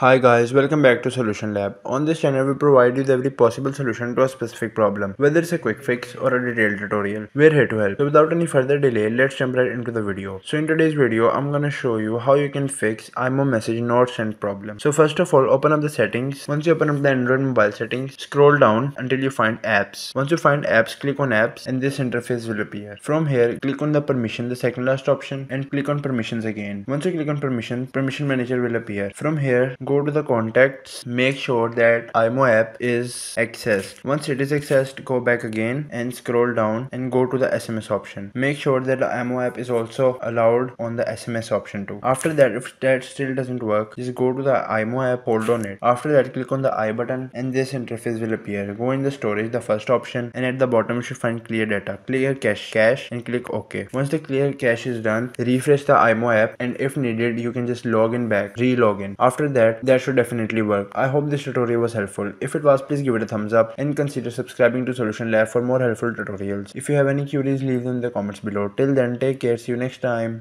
Hi guys, welcome back to Solution Lab. On this channel, we provide you with every possible solution to a specific problem, whether it's a quick fix or a detailed tutorial. We're here to help. So without any further delay, let's jump right into the video. So in today's video, I'm gonna show you how you can fix IMO message not sent problem. So first of all, open up the settings. Once you open up the Android mobile settings, scroll down until you find apps. Once you find apps, click on apps and this interface will appear. From here, click on the permission, the second last option and click on permissions again. Once you click on permission, permission manager will appear. From here, go to the contacts make sure that imo app is accessed. Once it is accessed go back again and scroll down and go to the sms option. Make sure that the imo app is also allowed on the sms option too. After that if that still doesn't work just go to the imo app hold on it. After that click on the i button and this interface will appear. Go in the storage the first option and at the bottom you should find clear data. Clear cache cache and click ok. Once the clear cache is done refresh the imo app and if needed you can just log in back re-login after after that that should definitely work. I hope this tutorial was helpful. If it was, please give it a thumbs up and consider subscribing to Solution Lab for more helpful tutorials. If you have any queries, leave them in the comments below. Till then, take care. See you next time.